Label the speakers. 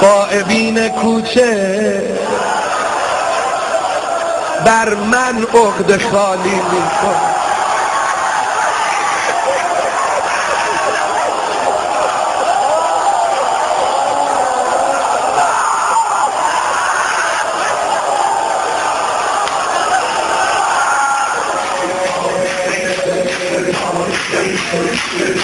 Speaker 1: قائبین کوچه بر من عقد خالی میکن.
Speaker 2: Thank